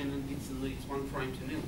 Shannon Dixon leads one frame to nil.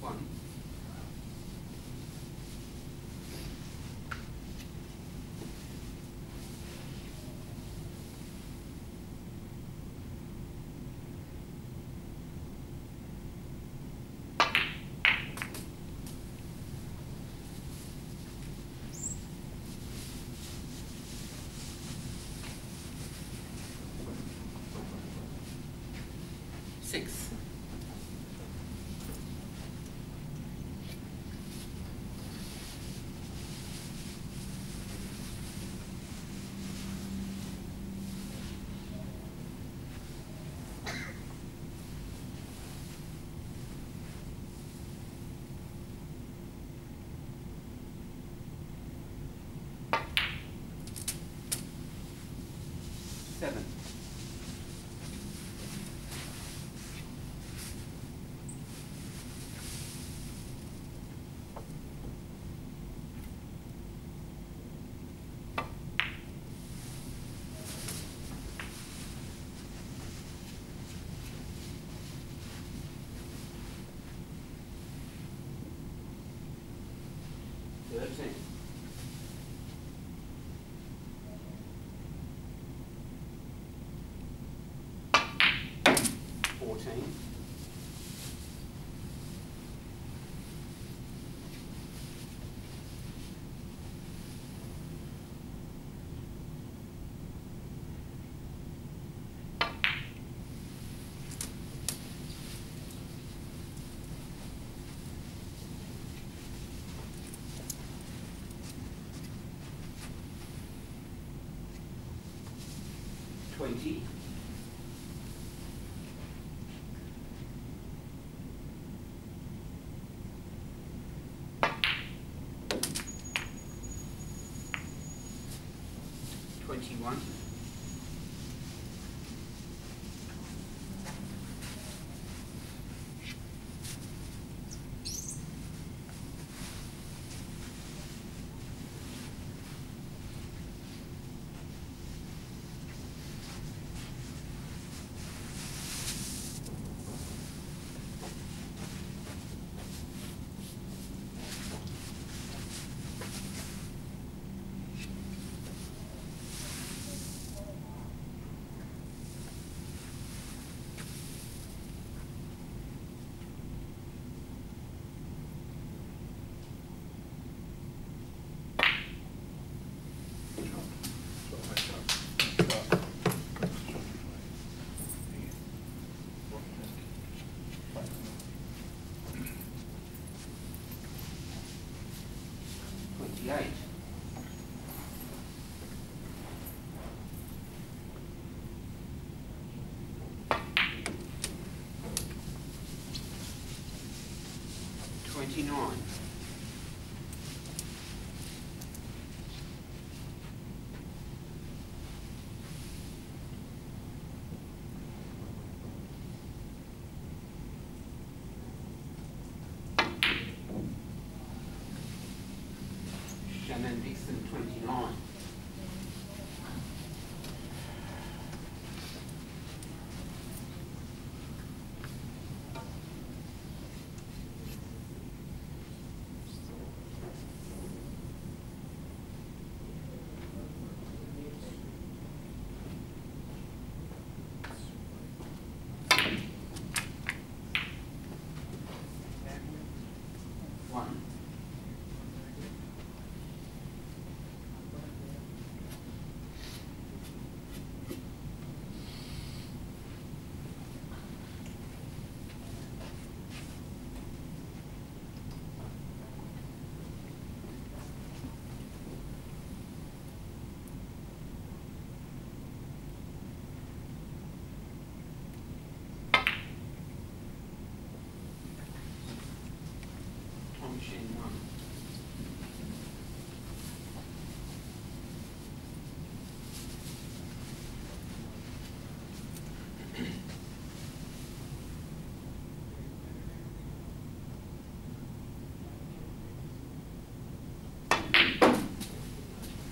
One. Six. Thirteen. Fourteen. Twenty. Twenty-one. Twenty-eight. Twenty-nine. 1999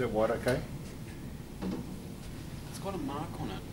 that white okay? It's got a mark on it.